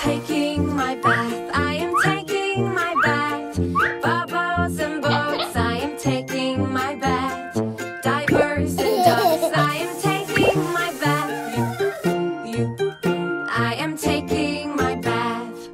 taking my bath. I am taking my bath. Bubbles and bugs, I am taking my bath. Divers and ducks, I am taking my bath. I am taking my bath.